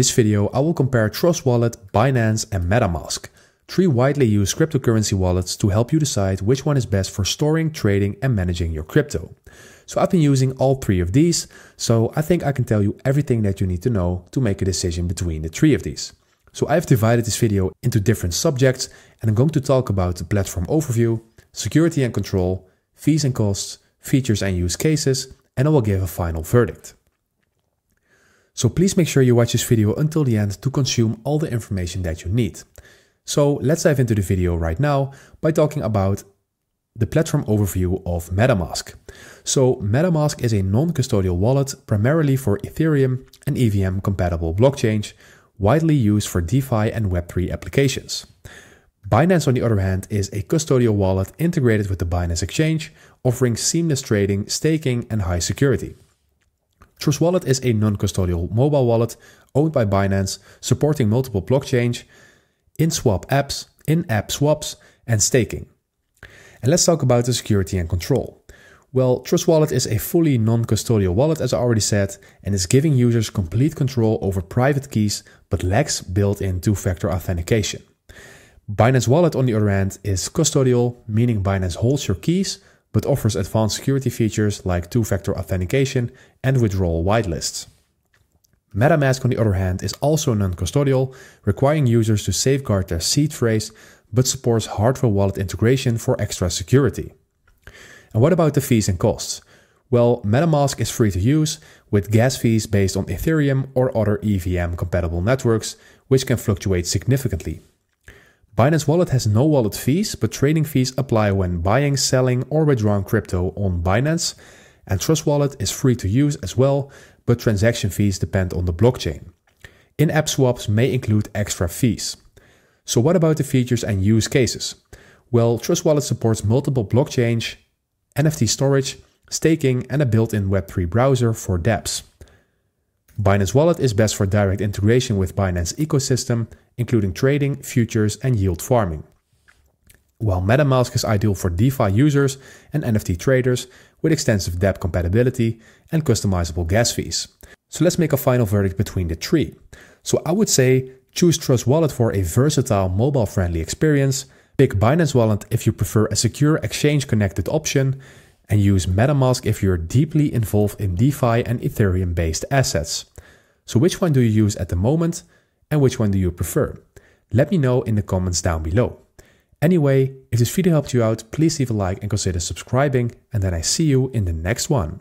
this video, I will compare Trust Wallet, Binance, and MetaMask, three widely used cryptocurrency wallets to help you decide which one is best for storing, trading, and managing your crypto. So I've been using all three of these, so I think I can tell you everything that you need to know to make a decision between the three of these. So I've divided this video into different subjects and I'm going to talk about the platform overview, security and control, fees and costs, features and use cases, and I will give a final verdict. So please make sure you watch this video until the end to consume all the information that you need. So let's dive into the video right now by talking about the platform overview of MetaMask. So MetaMask is a non-custodial wallet primarily for Ethereum and EVM compatible blockchains, widely used for DeFi and Web3 applications. Binance, on the other hand, is a custodial wallet integrated with the Binance Exchange, offering seamless trading, staking, and high security. Trust Wallet is a non-custodial mobile wallet owned by Binance, supporting multiple blockchains, in-swap apps, in-app swaps, and staking. And let's talk about the security and control. Well, Trust Wallet is a fully non-custodial wallet, as I already said, and is giving users complete control over private keys, but lacks built-in two-factor authentication. Binance Wallet, on the other hand, is custodial, meaning Binance holds your keys, but offers advanced security features like two-factor authentication and withdrawal whitelists. MetaMask, on the other hand, is also non-custodial, requiring users to safeguard their seed phrase, but supports hardware wallet integration for extra security. And what about the fees and costs? Well, MetaMask is free to use, with gas fees based on Ethereum or other EVM compatible networks, which can fluctuate significantly. Binance Wallet has no wallet fees, but trading fees apply when buying, selling, or withdrawing crypto on Binance. And Trust Wallet is free to use as well, but transaction fees depend on the blockchain. In app swaps may include extra fees. So, what about the features and use cases? Well, Trust Wallet supports multiple blockchains, NFT storage, staking, and a built in Web3 browser for dApps. Binance Wallet is best for direct integration with Binance ecosystem, including trading, futures, and yield farming. While MetaMask is ideal for DeFi users and NFT traders with extensive dApp compatibility and customizable gas fees. So let's make a final verdict between the three. So I would say choose Trust Wallet for a versatile mobile friendly experience, pick Binance Wallet if you prefer a secure exchange connected option, and use MetaMask if you're deeply involved in DeFi and Ethereum based assets. So, which one do you use at the moment and which one do you prefer? Let me know in the comments down below. Anyway, if this video helped you out, please leave a like and consider subscribing, and then I see you in the next one.